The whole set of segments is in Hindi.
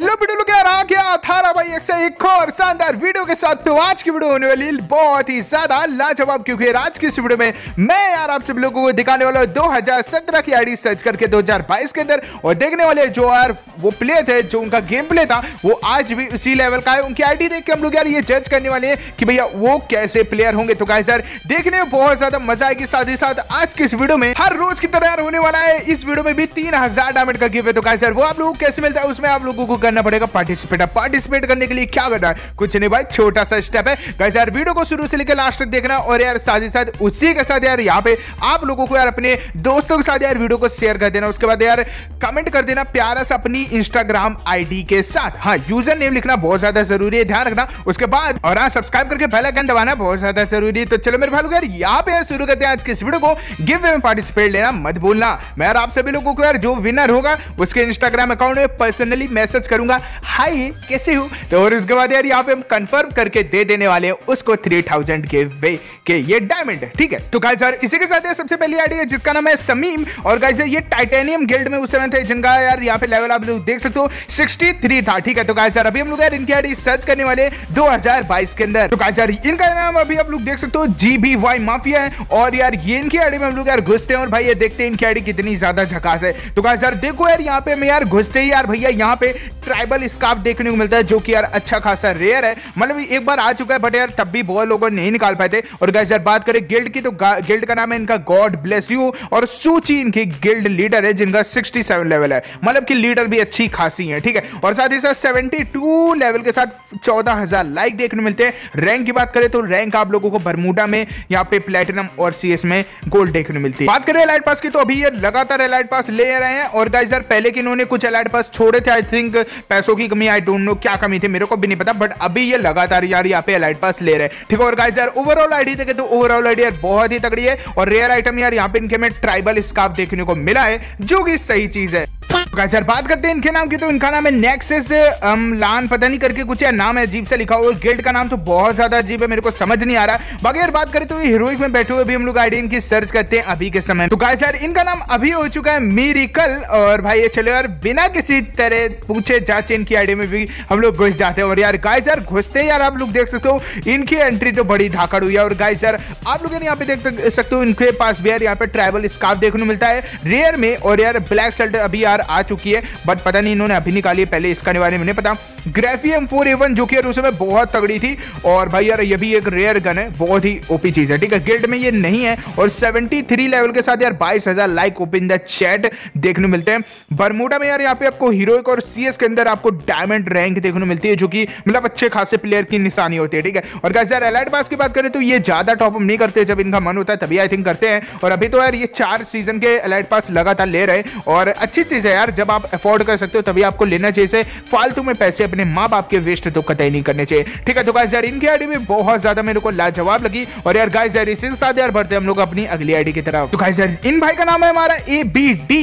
लो वीडियो लोग यार आ गया अठारह बाई एक से एक और शानदार वीडियो के साथ। तो आज की वीडियो होने वाली बहुत ही ज़्यादा लाजवाब, क्योंकि आज की इस वीडियो में मैं यार आप सभी लोगों को दिखाने वाला हूँ 2017 की आईडी सर्च करके 2022 के अंदर। और देखने वाले जो यार वो प्ले थे, जो उनका गेम प्ले था, वो आज भी उसी लेवल का है। उनकी आईडी देख के हम लोग यार ये जज करने वाले हैं कि भैया वो कैसे प्लेयर होंगे। तो गाइस यार, देखने में बहुत ज़्यादा मज़ा आएगी। साथ ही साथ आज की इस वीडियो में हर रोज की तरह यार होने वाला है। इस वीडियो में भी तीन हज़ार डायमंड का गिफ्ट है तो गाइस यार, वो आप लोगों को कैसे मिलता है, उसमें आप लोगों को करना पड़ेगा पार्टिसिपेट पार्टिसिपेट करने के लिए क्या करना है? कुछ नहीं भाई, छोटा सा स्टेप है। गाइस यार वीडियो को शुरू से लेकर लास्ट तक देखना और यार, साथ ही साथ उसी के साथ यार, यहाँ पे आप लोगों को यार, अपने दोस्तों के साथ यार वीडियो को शेयर कर देना। उसके बाद यार कमेंट कर देना प्यारा सा अपनी इंस्टाग्राम आईडी के साथ। हाँ यूज़र नेम लिखना बहुत ज़्यादा ज़रूरी है, ध्यान रखना। उसके बाद, और हाँ सब्सक्राइब करके बेल आइकन दबाना बहुत ज़्यादा ज़रूरी है। तो चलो मेरे भाई यार, यहाँ पे शुरू करते हैं आज के इस वीडियो को। गिव में पार्टिसिपेट लेना, मत भूलना। मैं यार आप सभी लोगों को यार, जो विनर होगा, उसके इंस्टाग्राम अकाउंट में पर्सनली मैसेज करूँगा। हाय कैसे हो? तो और उसके बाद यार यहाँ पे हम कंफर्म करके दे देने वाले हैं उसको थ्री थाउज़ेंड के वे के ये डायमंड है ठीक है? तो गाइस यार इसी के साथ यार सबसे पहली आईडी है जिसका नाम है समीम और गाइस ये टाइटेनियम गिल्ड में उस समय थे जिनका यार यहाँ पे लेवल आप लोग देख सकते हो 63 था, ठीक है? तो गाइस यार अभी हम लोग यार इनकी आईडी सर्च करने वाले 2022 के अंदर। तो गाइस यार इनका नाम अभी आप लोग देख सकते हो जी वाई माफिया है और यार ये इनकी आईडी में हम लोग यार घुसते हैं और भाई ये देखते हैं इनकी आईडी कितनी ज़्यादा झकास है। तो गाइस यार देखो यार यहाँ पे मैं यार घुसते ही यार भैया यहाँ पे ट्राइबल स्काफ देखने को मिलता है, जो कि यार अच्छा खासा रेयर है। मतलब एक बार आ चुका है बट यार तब भी बहुत लोगों नहीं निकाल पाए थे। और गाइस यार बात करें गिल्ड की तो गिल्ड का नाम है इनका गॉड ब्लेस यू और सूची इनकी गिल्ड लीडर है, जिनका 67 लेवल है। मतलब कि लीडर भी अच्छी खासी है, ठीक है? और साथ ही साथ 72 लेवल के साथ 14000 लाइक देखने मिलते हैं। रैंक की बात करें तो रैंक आप लोगों को बरमूडा में, यहाँ पे प्लेटिनम और सीएस में गोल्ड देखने मिलती है। बात करें एलाइट पास की तो अभी ये लगातार एलाइट पास ले रहे हैं। और गाइस यार पहले के इन्होंने कुछ एलाइट पास छोड़े थे आई थिंक पैसों की कमी आई डोंट नो क्या कमी थी, मेरे को भी नहीं पता बट अभी ये लगातार यार यहाँ पे एलाइट पास ले रहे हैं। ठीक है, और गाइस यार ओवरऑल आईडी देखे तो ओवरऑल आईडी यार बहुत ही तगड़ी है, और रेयर आइटम यार यहाँ पे इनके में ट्राइबल स्काफ देखने को मिला है, जो कि सही चीज़ है। गाइस यार, बात करते हैं इनके नाम की तो इनका नाम है नेक्सस लान पता नहीं करके कुछ यार नाम है अजीब से लिखा हुआ गिल्ड का नाम तो बहुत ज़्यादा अजीब है, मेरे को समझ नहीं आ रहा। बाकी यार बात करें तो हीरोइक में बैठे हुए भी हम लोग आईडी इनकी सर्च करते हैं अभी के समय तो गाइस यार, इनका नाम अभी हो चुका है मीरिकल और भाई ये चलो यार, बिना किसी तरह पूछे जांचे इनकी आईडी में भी हम लोग घुस जाते हैं। और यार गाइस यार, घुसते यार, आप लोग देख सकते हो, इनकी एंट्री तो बड़ी धाकड़ हुई है। और गाइस यार, आप लोग यहाँ पे देख सकते हो, इनके पास भी यार यहाँ पे ट्राइबल स्काफ देखने को मिलता है। रेयर में, और यार ब्लैक शर्ट अभी यार आ चुकी है बट पता नहीं इन्होंने अभी निकाली है, पहले इसका बारे में नहीं पता। ग्राफी एम फोर एवन जो कि यार उस समय बहुत तगड़ी थी, और भाई यार, ये भी एक रेयर गन है, बहुत ही ओपी चीज़ है, ठीक है? गिल्ड में ये नहीं है, और 73 लेवल के साथ यार 22000 लाइक ओपन द चैट देखने मिलते हैं। बरमूडा में यार यहाँ पे आपको हीरोइक और सीएस के अंदर आपको डायमंड रैंक देखने को मिलती है, जो कि मतलब अच्छे खासे प्लेयर की निशानी होती है, ठीक है? और कैसे यार एलाइट पास की बात करें तो ये ज़्यादा टॉपअप नहीं करते जब इनका मन होता है, तभी आई थिंक करते हैं। और अभी तो यार ये चार सीज़न के एलाइट पास लगातार ले रहे और अच्छी चीज़ है यार, जब आप अफोर्ड कर सकते हो, तभी आपको लेना चाहिए फालतू में पैसे अपने माँ बाप के वेस्ट तो कतई नहीं करने चाहिए, ठीक है? तो गाइस यार, इनकी आईडी में बहुत ज़्यादा मेरे को लाजवाब लगी। और यार गाइस यार, इसी साथ यार बढ़ते हम लोग अपनी अगली आईडी की तरफ़। तो गाइस यार, इन भाई का नाम है हमारा ए बी डी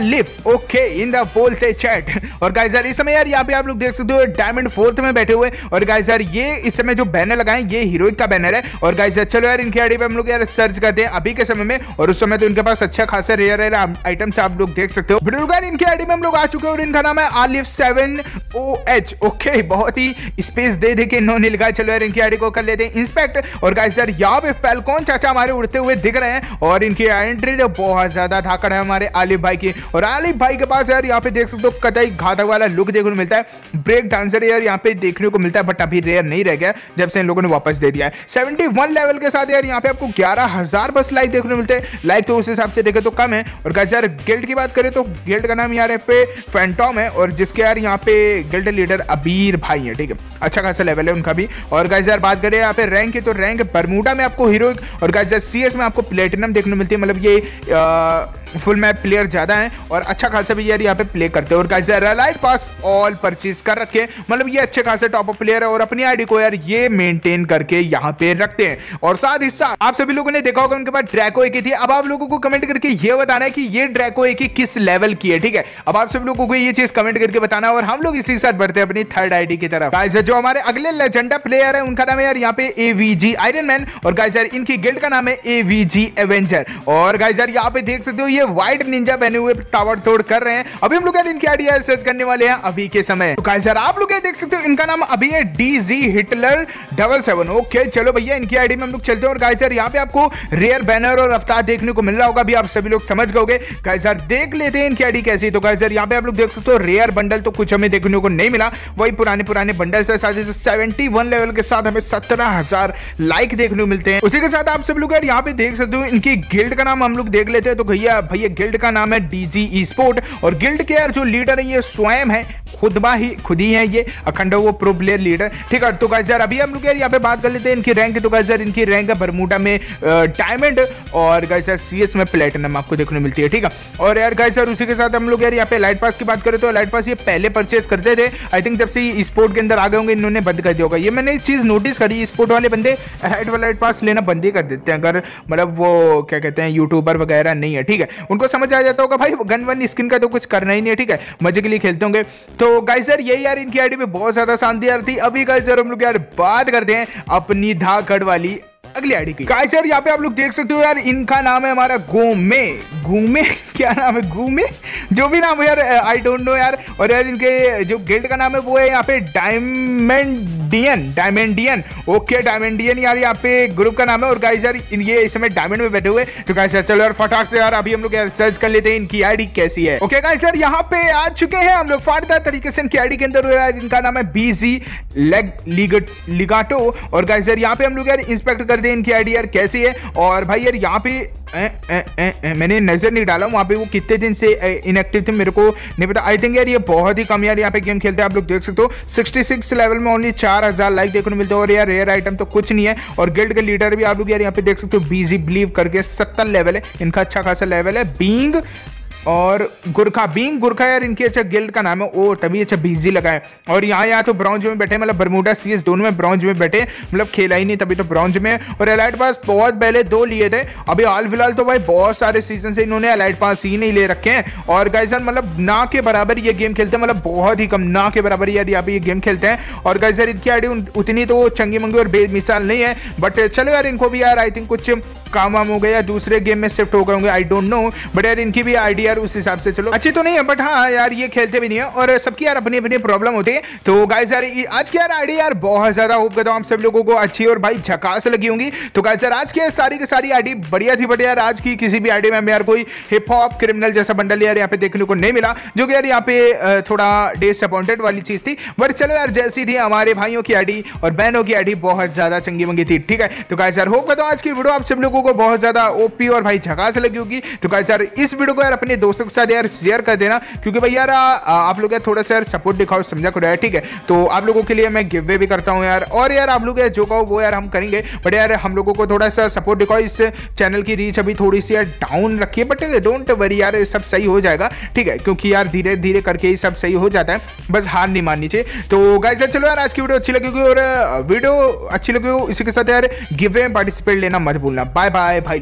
लिफ ओके इन द बोलते चैट और गाइस यार, इस समय यार, यहाँ पे आप लोग देख सकते हो डायमंड फोर्थ में बैठे हुए और गाइस यार, ये इस समय जो बैनर लगाए, ये हीरोइक का बैनर है। और गाइस यार, चलो यार, इनकी आईडी पे हम लोग यार सर्च करते हैं अभी के समय में। और उस समय तो इनके पास अच्छा खासा रेयर रेयर आइटम्स आप लोग देख सकते हो। वीडियो इनकी आईडी में हम लोग आ चुके हैं और इनका नाम है आलिफ सेवन ओ ओके बहुत ही स्पेस दे दे के इन्होंने लिखा चलो यार, इनकी आईडी को कर लेते हैं इंस्पेक्ट और गाइस यार, यहाँ पे फैलकॉन चाचा हमारे उड़ते हुए दिख रहे हैं। और इनकी एंट्री तो बहुत ज़्यादा धाकड़ है हमारे आलिफ भाई की। और आलिफ भाई के पास यार, यहाँ पे देख सकते हो, कतई घातक वाला लुक देखने को मिलता है। ब्रेक डांसर यार यहाँ पे देखने को मिलता है बट अभी रेयर नहीं रह गया जब से इन लोगों ने वापस दे दिया है। सेवेंटी लेवल के साथ यार यहाँ पे आपको ग्यारह हज़ार बस लाइक देखने को मिलते हैं। लाइक तो उस हिसाब से देखे तो कम है। और गाइस यार गिल्ड की बात करें तो गिल्ड का नाम यार पे फैंटॉम है और जिसके यार यहाँ पे गिल्ड लीडर अबीर भाई है ठीक है? अच्छा खासा लेवल है उनका भी। और गाइस यार बात करें यहाँ पे रैंक की तो रैंक बरमूडा में आपको हीरो और यार सीएस में आपको प्लेटिनम देखने मिलती है। मतलब ये आ, फुल मैप प्लेयर ज़्यादा है और अच्छा खासा भी यार यहाँ पे प्ले करते हैं। और यार लाइट पास ऑल परचेज कर रखे मतलब ये अच्छे खासे टॉप अप प्लेयर है और अपनी आईडी को यार ये मेंटेन करके यहाँ पे रखते हैं। और साथ ही साथ आप सभी लोगों ने देखा होगा उनके पास ड्रैको एक थी। अब आप लोगों को कमेंट करके ये बताना है कि ये ड्रैको एक किस लेवल की है, ठीक है? अब आप सभी लोगों को ये चीज़ कमेंट करके बताना और हम लोग इसी के साथ बढ़ते हैं अपनी थर्ड आईडी की तरफ़। गाइस जो हमारे अगले लेजेंडा प्लेयर है, उनका नाम है यार यहाँ पे एवीजी आयरन मैन और गाइस यार इनकी गिल्ड का नाम है एवीजी एवेंजर और गाइस यार यहाँ पे देख सकते हो, ये ये व्हाइट निंजा पहने हुए टावर तोड़ कर रहे हैं। अभी हम लोग इनकी आइडिया सर्च करने वाले हैं? अभी के समय। तो सर आप लोग देख सकते हो? इनका नाम अभी है DG Hitler double seven okay चलो भैया, इनकी आईडी में हम लोग चलते हैं। और गाइजर यहाँ पे आपको रेयर बैनर और अवतार देखने को मिल रहा होगा। अभी आप सभी लोग समझ गए गाइजर देख लेते हैं इनकी आईडी कैसी तो गाइजर यहाँ पे आप लोग देख सकते हो रेयर बंडल तो कुछ हमें देखने को नहीं मिला। वही पुराने पुराने बंडल से साथ सेवेंटी लेवल के साथ हमें सत्रह लाइक देखने को मिलते हैं। उसी के साथ आप सब लोग, यार, यहाँ पे देख सकते हो इनकी गिल्ड का नाम हम लोग देख लेते हैं। तो भैया भैया गिल्ड का नाम है डीजी स्पोर्ट और गिल्ड के यार जो लीडर है, ये स्वयं है। खुदबा ही खुद ही है ये अखंड वो प्रो प्लेयर लीडर ठीक है तो गाइस यार, अभी हम लोग यार यहाँ पे बात कर लेते हैं इनकी रैंक तो गाइस यार, इनकी रैंक है बरमूडा में डायमंड और गाइस यार सीएस में प्लेटिनम आपको देखने मिलती है, ठीक है? और यार गाइस यार, उसी के साथ हम लोग यार यहाँ पे लाइट पास की बात करें तो लाइट पास ये पहले परचेज करते थे। आई थिंक जब से स्पोर्ट के अंदर आ गए होंगे, इन्होंने बंद कर दिया होगा। ये मैंने एक चीज़ नोटिस करी स्पोर्ट वाले बंदे हेड लाइट पास लेना बंद ही कर देते हैं। अगर मतलब वो, क्या कहते हैं यूट्यूबर वगैरह नहीं है, ठीक है? उनको समझ आ जाता होगा, भाई गन वन स्किन का तो कुछ करना ही नहीं है, ठीक है? मज़े के लिए खेलते होंगे। तो गाइस यार, यही यार, इनकी आईडी में बहुत ज़्यादा शांति यार थी। अभी गाइस यार, हम लोग यार बात करते हैं अपनी धाकड़ वाली अगली आईडी की। गाइस यार, यहाँ पे आप लोग देख सकते हो यार, इनका नाम है हमारा गोमे घूमे, क्या नाम है? घूमे? जो भी नाम है यार आई डोंट नो यार। और यार, इनके जो गिल्ड का नाम है, वो है यहाँ पे डायमंडियन डायमंडियन ओके डायमंडियन यार यहाँ पे ग्रुप का नाम है और गाइस यार ये इस समय डायमंड में बैठे हुए तो गाइस यार चलो यार फटाक से यार अभी हम लोग सर्च कर लेते हैं इनकी आईडी कैसी है। ओके गाइस यार यहाँ पे आ चुके हैं हम लोग फाटदार तरीके से इनकी आईडी के अंदर। यार इनका नाम है बीजी लेग लिगाटो और गाइस यार यहाँ पे हम लोग यार इंस्पेक्ट कर दे इनकी आईडी यार कैसी है। और भाई यार यहाँ पे ए, ए, ए, मैंने नज़र नहीं डाला वहाँ पे वो कितने दिन से इनएक्टिव थे मेरे को नहीं पता। आई थिंक यार ये बहुत ही कम यार यहाँ पे गेम खेलते हैं आप लोग देख सकते हो। 66 लेवल में ओनली 4000 लाइक देखने मिलते हैं और यार रेयर आइटम तो कुछ नहीं है। और गिल्ड के लीडर भी आप लोग यार यहाँ पे देख सकते हो बीजी बिलीव करके सत्तर लेवल है। इनका अच्छा खासा लेवल है। बींग और गुरखा बींग गुरखा यार, इनके अच्छा गिल्ड का नाम है। ओ, तभी अच्छा बीजी लगा है। और यहाँ यहाँ तो ब्राउंज में बैठे मतलब बरमूडा सीएस दोनों में ब्राउंज में बैठे मतलब खेला ही नहीं तभी तो ब्राउंज में। और एलाइट पास बहुत पहले दो लिए थे, अभी हाल फ़िलहाल तो भाई बहुत सारे सीज़न से इन्होंने एलाइट पास ही नहीं ले रखे हैं। और गाइजर मतलब ना के बराबर ये गेम खेलते हैं मतलब बहुत ही कम, ना के बराबर यार यहाँ पे ये गेम खेलते हैं। और गाइजर इनकी आईडी उतनी तो चंगी मंगी और बेमिसाल नहीं है बट चलो यार, इनको भी यार आई थिंक कुछ काम वाम हो गया या दूसरे गेम में शिफ्ट हो गए होंगे आई डोंट नो बट यार, इनकी भी आईडी यार उस हिसाब से चलो। अच्छी तो नहीं है बट हाँ यार, ये खेलते भी नहीं है। और सबकी यार अपनी अपनी प्रॉब्लम होती है। तो गाइस यार आज की यार आईडी यार बहुत ज़्यादा होप करता हूँ आप सब लोगों को अच्छी और भाई झकास लगी होंगी। तो गाइस यार, आज की सारी की सारी आईडी बढ़िया थी बट यार, आज की किसी भी आईडी में यार कोई हिप हॉप क्रिमिनल जैसा बंडल यार यहाँ पे देखने को नहीं मिला, जो कि यार यहाँ पे थोड़ा डिसअपॉइंटेड वाली चीज़ थी। बट चलो यार, जैसी थी हमारे भाइयों की आईडी और बहनों की आईडी बहुत ज़्यादा चंगी मंगी थी, ठीक है? तो गाइस यार होप करता हूँ आज की वीडियो आप सब लोगों को बहुत ज़्यादा ओपी और भाई झकास लगी होगी। तो गाइस यार, इस वीडियो को यार अपने दोस्तों के साथ यार शेयर कर देना, क्योंकि भाई यार आप लोग यार थोड़ा सा यार सपोर्ट दिखाओ, समझा करो यार, ठीक है? तो आप लोगों के लिए मैं गिव वे भी करता हूँ यार। और यार आप लोग यार जो कहो, वो यार हम करेंगे। बट यार हम लोगों को थोड़ा सा सपोर्ट दिखाओ, इस चैनल की रीच अभी थोड़ी सी यार डाउन रखिए बट डोंट वरी यार सब सही हो जाएगा, ठीक है? क्योंकि यार धीरे धीरे करके ही सब सही हो जाता है, बस हार नहीं माननी चाहिए। तो गाइस चलो यार, आज की वीडियो अच्छी लगेगी और वीडियो अच्छी लगी इसी के साथ यार गिव वे पार्टिसिपेट लेना मत भूलना। बाय बाय भाई